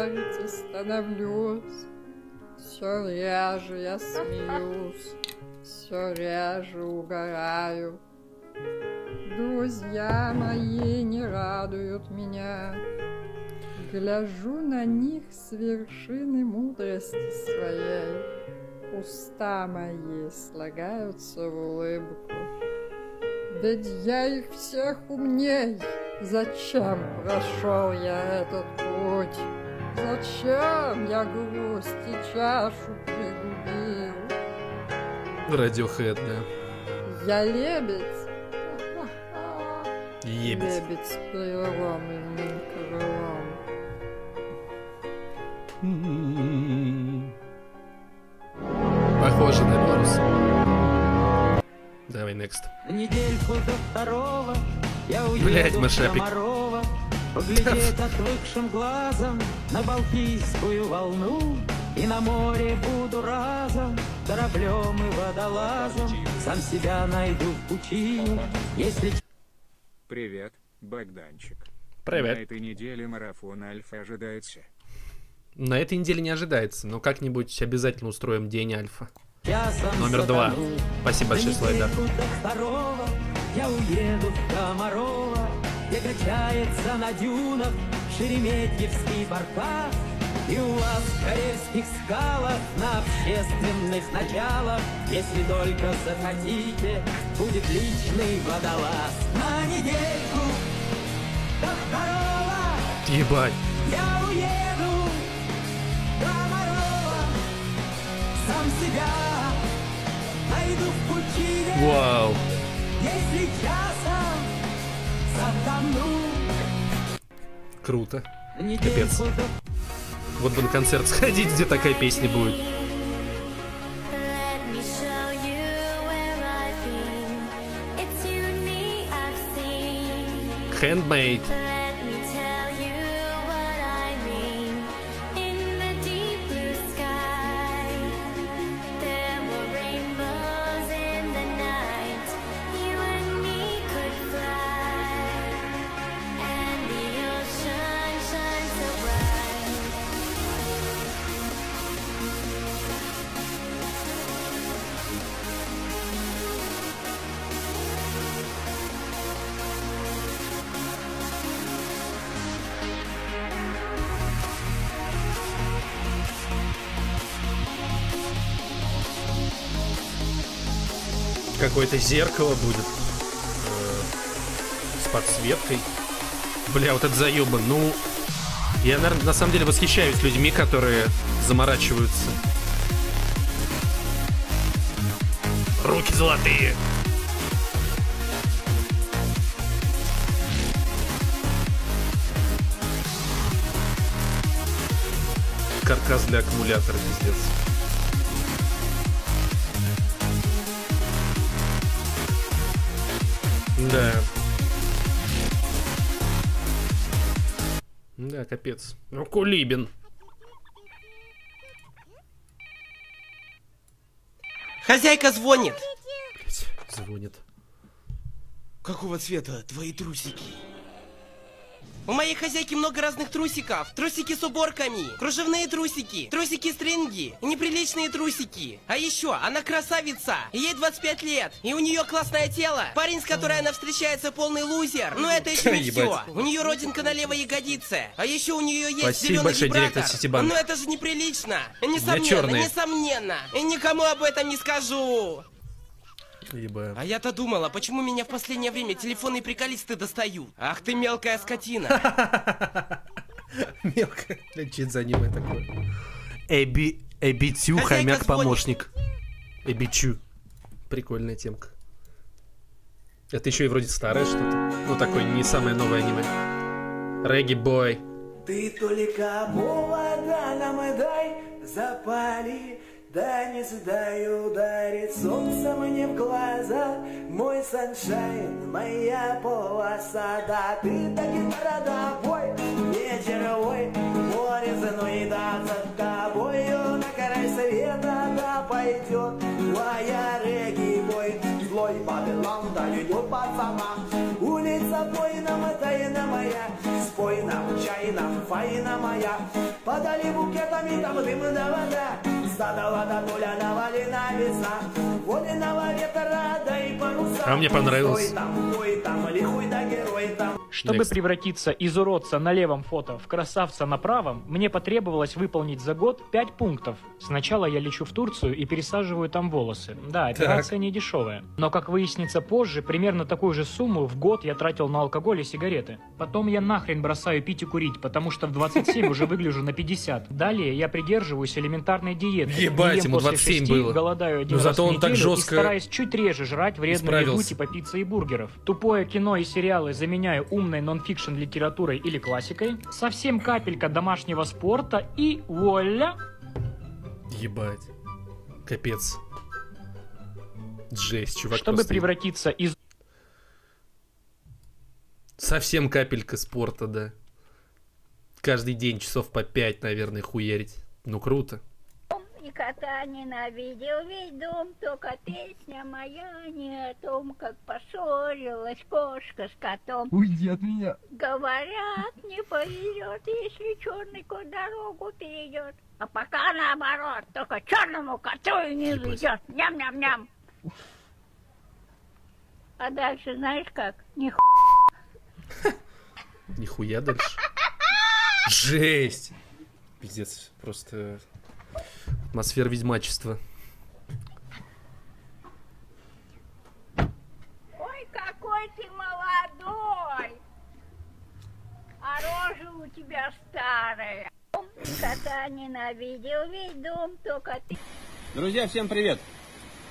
становлюсь. Все реже я смеюсь, все реже угораю. Друзья мои не радуют меня. Гляжу на них с вершины мудрости своей. Уста мои слагаются в улыбку. Ведь я их всех умней. Зачем прошел я этот путь? Зачем я грусть и чашу пригубил? Radiohead, да. Я лебедь, Ебедь. лебедь с переломленным крылом. Похоже на белорус. Давай, next. Недельку до второго я уеду Блядь, в Машапик. Поглядеть отвыкшим глазом на Балтийскую волну И на море буду разом кораблем и водолазом Сам себя найду в пучине, если Привет, Богданчик. Привет. На этой неделе марафон Альфа ожидается. На этой неделе не ожидается, но как-нибудь обязательно устроим день альфа. Номер два. Спасибо большое, Слайдер. я уеду в Комарова Где качается на дюнах Шереметьевский баркас И у вас в Карельских скалах На общественных началах Если только захотите Будет личный водолаз На недельку до второго Ебать. я уеду Комарова Сам себя найду в пучине Вау. Если затону Круто. Капец. Вот бы на концерт сходить, где такая песня будет. Let Какое-то зеркало будет. э, с подсветкой. Бля, вот это заебан. Ну, я, наверное, на самом деле восхищаюсь людьми, которые заморачиваются. Руки золотые. Каркас для аккумулятора, пиздец. Да. Да, капец. Ну, Кулибин. Хозяйка звонит. Звонит. Какого цвета твои трусики? У моей хозяйки много разных трусиков. Трусики с уборками, кружевные трусики, трусики-стринги, неприличные трусики. А еще, она красавица, ей 25 лет, и у нее классное тело. Парень, с которой она встречается, полный лузер. Но это еще *laughs* не все. У нее родинка на левой ягодице. А еще у нее есть Спасибо зеленый большое, директор Ситибанка. Но это же неприлично. Несомненно, несомненно. И никому об этом не скажу. Ебать. А я-то думала, почему меня в последнее время телефонные приколисты достают? Ах ты мелкая скотина. *laughs* Что это за аниме такое? Эби... Эбитю, Хозяйка хомяк звонит. помощник. Эбичу. Прикольная темка. Это еще и вроде старое что-то. Ну, такое не самое новое аниме. Регги бой. Ты только молода, нам и дай запали, да не сдай ударит солнце мне в глаза, мой саншайн, моя полоса, да ты таки родовой, вечеровой, море зануидаться с тобою, на край света, да пойдет твоя регги-бой, злой Вавилон доведет пацана, улица воина, тайна моя, спой нам, чай нам, файна моя, подали букетами, там дым да вода, стадала до поля навали на веса, вот огненного ветра, да и паруса. А мне понравилось. Стой там, там, лихой да герой там. Чтобы превратиться из уродца на левом фото в красавца на правом, мне потребовалось выполнить за год 5 пунктов. Сначала я лечу в Турцию и пересаживаю там волосы. Да, операция не дешевая. Но, как выяснится позже, примерно такую же сумму в год я тратил на алкоголь и сигареты. Потом я нахрен бросаю пить и курить, потому что в 27 уже выгляжу на 50. Далее я придерживаюсь элементарной диеты. Ебать, ему после 27 шести, было. голодаю один Но раз зато в он так и жестко стараюсь чуть реже жрать вредную еду типа пиццы и бургеров. Тупое кино и сериалы заменяю умной нонфикшн литературой или классикой. Совсем капелька домашнего спорта и вуаля! Ебать. Капец. Жесть, чувак. Чтобы просто- превратиться из Совсем капелька спорта, да. Каждый день часов по пять, наверное, хуярить. Ну круто. И кота ненавидел весь дом, только песня моя не о том, как поссорилась кошка с котом. Уйди от меня. Говорят, не повезет, если черный кот дорогу перейдет. А пока наоборот, только черному коту и не везет. Ням-ням-ням. А дальше знаешь как? Не *laughs* Нихуя дальше. Жесть. Пиздец, просто атмосфера ведьмачества. Ой, какой ты молодой! А рожа у тебя старая. Кота ненавидел весь дом, только ты. Друзья, всем привет!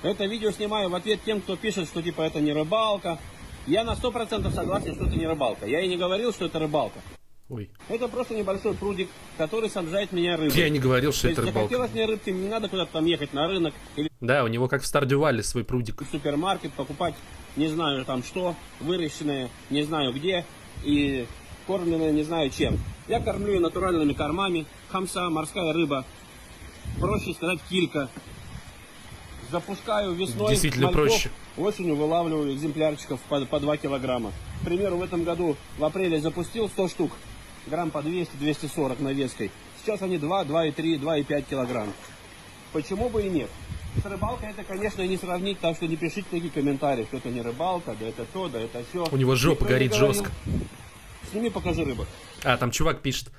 Это видео снимаю в ответ тем, кто пишет, что типа это не рыбалка. Я на сто процентов согласен, что это не рыбалка. Я и не говорил, что это рыбалка. Ой. Это просто небольшой прудик, который снабжает меня рыбой. Я не говорил, что То это есть рыбалка. захотелось мне рыбки, мне не надо куда-то там ехать на рынок или Да, у него как в Стардювале свой прудик. в супермаркет, покупать не знаю там что, выращенное не знаю где и кормленное не знаю чем. Я кормлю ее натуральными кормами, хамса, морская рыба, проще сказать килька. Запускаю весной Действительно мальков, проще. Осенью вылавливаю экземплярчиков по, по 2 килограмма. К примеру, в этом году в апреле запустил 100 штук, грамм по 200-240 навеской. Сейчас они 2, 2,3, 2,5 килограмм. Почему бы и нет? С рыбалкой это, конечно, не сравнить, так что не пишите такие комментарии, что это не рыбалка, да это то, да это все. У него жопа горит жестко. Сними, покажи рыбу. А, там чувак пишет.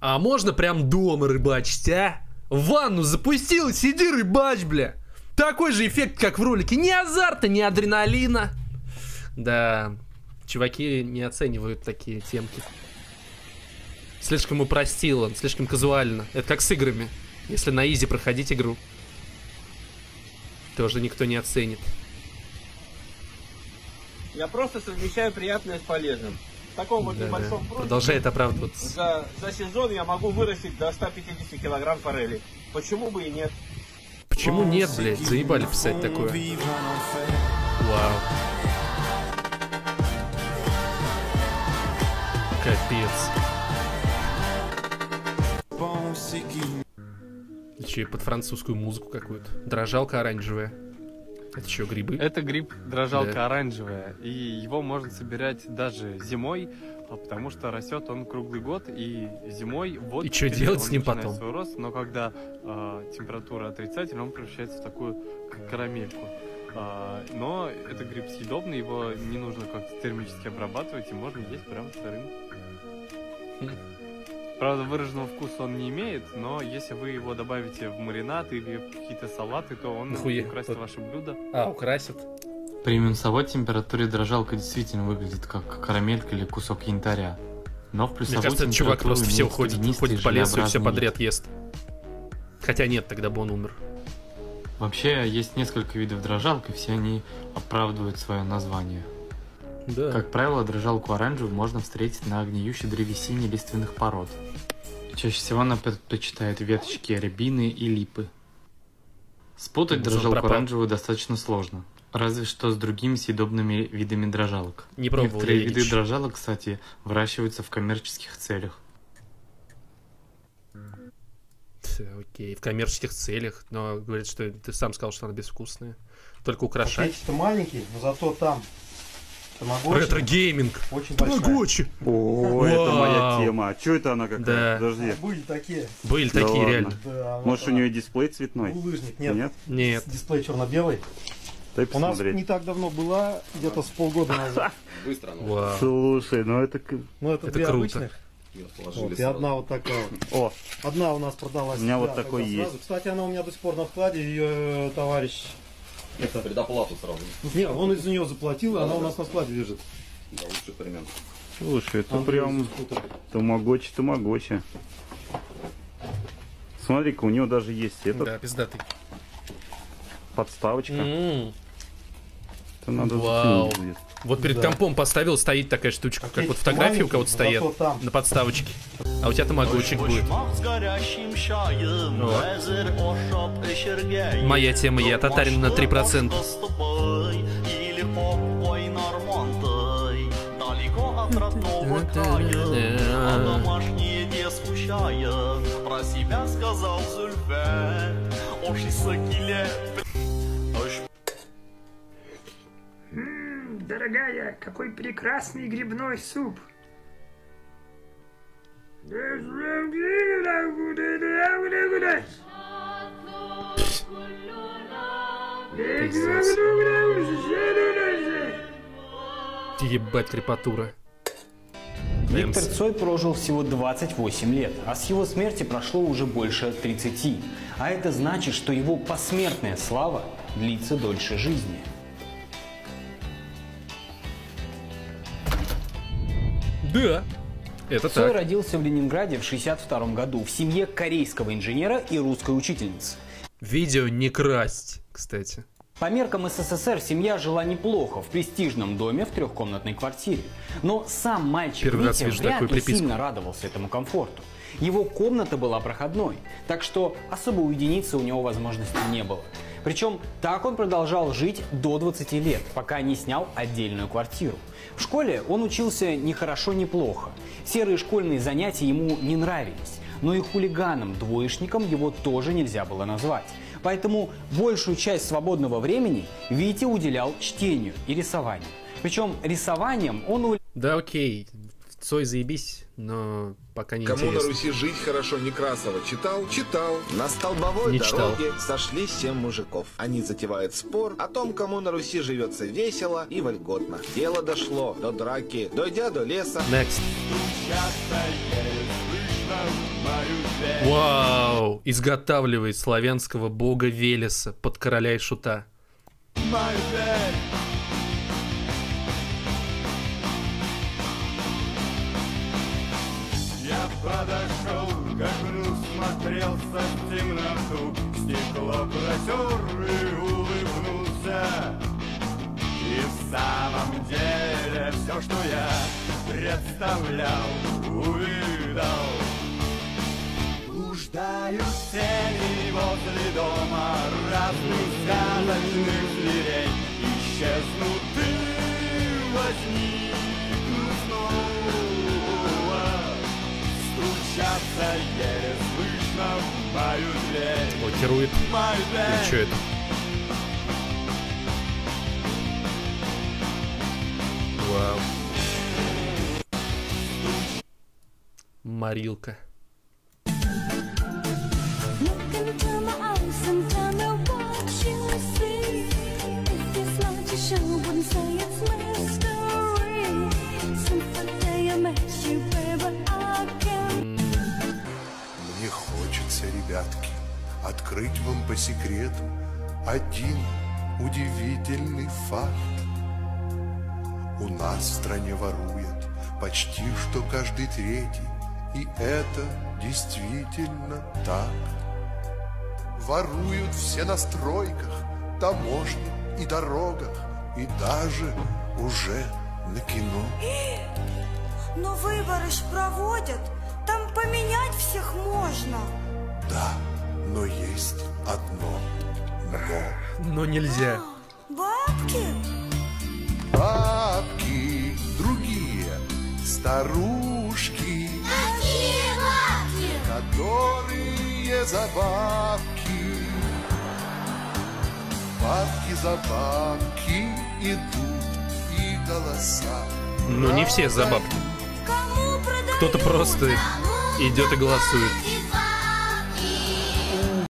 А можно прям дома рыбачить, а? В ванну запустил, сиди рыбач, бля. Такой же эффект, как в ролике. Ни азарта, ни адреналина. Да, чуваки не оценивают такие темки. Слишком упростил он, слишком казуально. Это как с играми. Если на изи проходить игру, тоже никто не оценит. Я просто совмещаю приятное с полезным. В таком вот Да, небольшом да. Продолжает оправдываться. за, за сезон я могу вырастить до 150 килограмм форели. Почему бы и нет? Почему нет, блядь? Заебали писать такое. Вау. Капец. Че, под французскую музыку какую-то. Дрожалка оранжевая. Это что, грибы? Это гриб дрожалка Да. оранжевая, и его можно собирать даже зимой, потому что растет он круглый год, и зимой вот И чё делать с ним потом? свой рост, но когда а, температура отрицательная, он превращается в такую карамельку. А, но это гриб съедобный, его не нужно как-то термически обрабатывать, и можно есть прям сырым. Правда, выраженного вкуса он не имеет, но если вы его добавите в маринад или в какие-то салаты, то он Нахуя? украсит Вот. ваше блюдо. А, украсит. При минусовой температуре дрожалка действительно выглядит как карамелька или кусок янтаря. Но в Мне плюсовую кажется, этот чувак просто все уходит, студенистый ходит по лесу и все подряд ест. Хотя нет, тогда бы он умер. Вообще, есть несколько видов дрожалок, и все они оправдывают свое название. Да. Как правило, дрожалку оранжевую можно встретить на гниющей древесине лиственных пород. Чаще всего она предпочитает веточки рябины и липы. Спутать дрожалку пропал. оранжевую достаточно сложно. Разве что с другими съедобными видами дрожалок. Не пробовал Некоторые виды дрожалок, кстати, выращиваются в коммерческих целях. Окей, в коммерческих целях, но говорит, что ты сам сказал, что она безвкусная. Только украшать. Пакетик-то маленький, но зато там тамагочи. Ретро-гейминг. Очень. Тамагочи. О, это моя тема. А что это она какая? Да. Подожди. Были такие. Были Да такие, ладно. реально. Да, вот Может, у нее дисплей цветной? Булыжник, нет. Нет? Нет. Дисплей черно-белый. Дай У нас посмотреть. не так давно была, где-то с полгода назад. Быстро Вау. Слушай, ну это... к- Ну, это, Это две круто. обычных. Её положили Вот, и сразу. одна вот такая вот. О, Одна у нас продалась. У меня вот да, такой тогда есть. Кстати, она у меня до сих пор на складе, ее товарищ... Это... Предоплату сразу. Не, он из-за нее заплатил, и она у нас на складе лежит. Да, лучших времен. Слушай, это Андрей прям скутер. тамагочи, тамагочи. Смотри-ка, у него даже есть этот Да, пиздатый. подставочка. М. Это надо Вау. Вот перед Да. компом поставил, стоит такая штучка, как вот фотографии у кого-то стоят там. на подставочке. А у тебя тамагочик будет. Моя тема, я татарин на 3%. Или попой нормантой Далеко от родного края А домашние не скучая Про себя сказал Зульфе Ош и сакиле М, Дорогая, какой прекрасный грибной суп. Ебать крепатура. Виктор Цой прожил всего 28 лет, а с его смерти прошло уже больше 30. А это значит, что его посмертная слава длится дольше жизни. Да, это Цой так. родился в Ленинграде в 62 году в семье корейского инженера и русской учительницы. Видео не красть, кстати. По меркам СССР семья жила неплохо в престижном доме в трехкомнатной квартире. Но сам мальчик Первый Витя вряд ли приписку. сильно радовался этому комфорту. Его комната была проходной, так что особо уединиться у него возможности не было. Причем так он продолжал жить до 20 лет, пока не снял отдельную квартиру. В школе он учился ни хорошо, ни плохо. Серые школьные занятия ему не нравились. Но и хулиганом, двоечником его тоже нельзя было назвать. Поэтому большую часть свободного времени Витя уделял чтению и рисованию. Причем рисованием он Да окей, Цой заебись, но пока не Кому на интересно. Руси жить хорошо Некрасова читал? Читал. На столбовой Не читал. дороге сошлись семь мужиков. Они затевают спор о том, кому на Руси живется весело и вольготно. Дело дошло до драки, дойдя до леса. Next. Вау! Изготавливает славянского бога Велеса под короля и шута. Я смотрелся в темноту, стекло протер и улыбнулся. И в самом деле все, что я представлял, увидал. Блуждают тени возле дома разных сказочных зверей. Исчезнут и возникнут снова. Стучатся еле Мою Или что это? Вау. Марилка. Ребятки, открыть вам по секрету один удивительный факт. У нас в стране ворует почти что каждый третий, и это действительно так. Воруют все на стройках, таможне и дорогах, и даже уже на кино. Но выборы ж проводят, там поменять всех можно. Да, но есть одно но. Но нельзя. Бабки? Бабки, другие старушки, Какие бабки? которые за бабки, бабки за бабки идут и голоса. Ну не все за бабки. Кому продают? Кто-то просто идет и голосует.